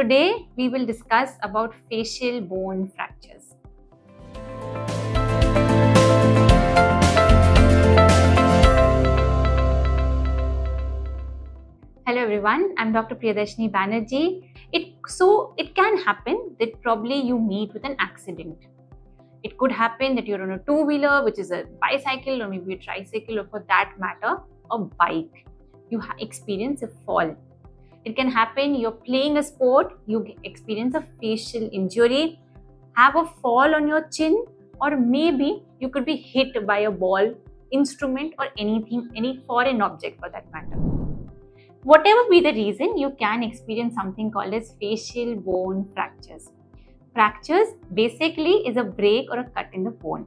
Today we will discuss about facial bone fractures. Hello everyone, I'm Dr. Priyadarshini Banerjee. It so it can happen that probably you meet with an accident. It could happen that you're on a two-wheeler, which is a bicycle or maybe a tricycle, or for that matter, a bike. You experience a fall. It can happen you're playing a sport, you experience a facial injury, have a fall on your chin, or maybe you could be hit by a ball, instrument, or anything, any foreign object for that matter. Whatever be the reason, you can experience something called as facial bone fractures. Fractures basically is a break or a cut in the bone.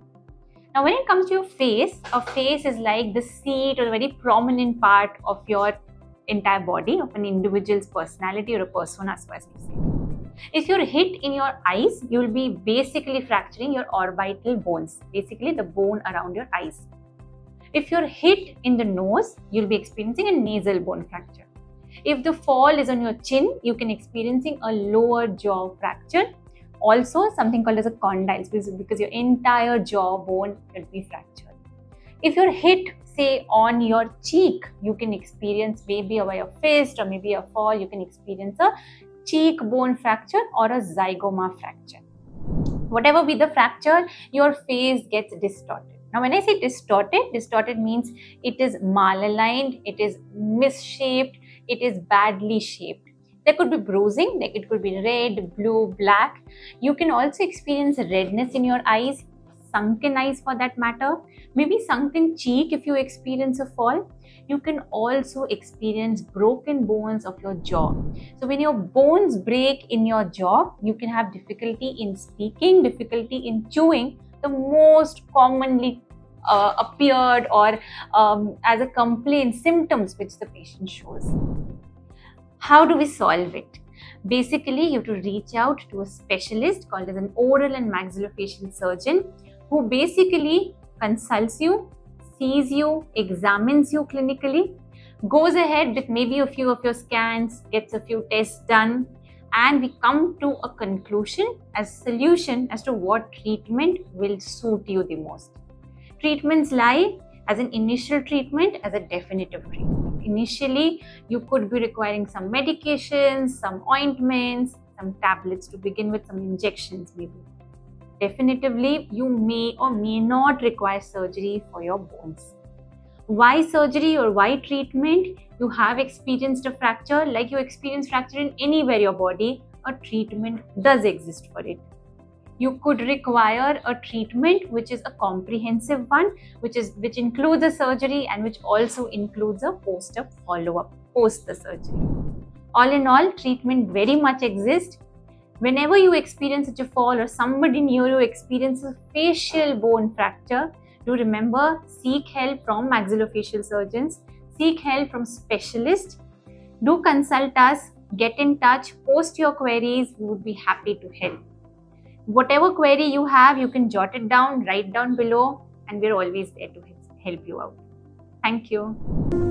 Now, when it comes to your face, a face is like the seat or a very prominent part of your entire body of an individual's personality or a persona, so as to say. If you're hit in your eyes, you will be basically fracturing your orbital bones, basically the bone around your eyes. If you're hit in the nose, you'll be experiencing a nasal bone fracture. If the fall is on your chin, you can experiencing a lower jaw fracture. Also, something called as a condyle, because your entire jaw bone will be fractured. If you're hit, say, on your cheek, you can experience maybe by a fist or maybe a fall, you can experience a cheekbone fracture or a zygoma fracture. Whatever be the fracture, your face gets distorted. Now, when I say distorted, distorted means it is malaligned, it is misshaped, it is badly shaped. There could be bruising, like it could be red, blue, black. You can also experience redness in your eyes, sunken eyes for that matter, maybe sunken cheek if you experience a fall. You can also experience broken bones of your jaw. So, when your bones break in your jaw, you can have difficulty in speaking, difficulty in chewing, the most commonly uh, appeared or um, as a complaint symptoms which the patient shows. How do we solve it? Basically, you have to reach out to a specialist called as an oral and maxillofacial surgeon who basically consults you, sees you, examines you clinically, goes ahead with maybe a few of your scans, gets a few tests done, and we come to a conclusion as solution as to what treatment will suit you the most. Treatments lie as an initial treatment, as a definitive treatment. Initially, you could be requiring some medications, some ointments, some tablets to begin with, some injections maybe. Definitively, you may or may not require surgery for your bones. Why surgery or why treatment? You have experienced a fracture, like you experience fracture in anywhere your body, a treatment does exist for it you could require a treatment which is a comprehensive one which is which includes a surgery and which also includes a post-op follow-up post the surgery all in all treatment very much exists whenever you experience such a fall or somebody near you experiences a facial bone fracture do remember seek help from maxillofacial surgeons seek help from specialists do consult us get in touch post your queries we would be happy to help whatever query you have, you can jot it down, write down below, and we're always there to help you out. Thank you.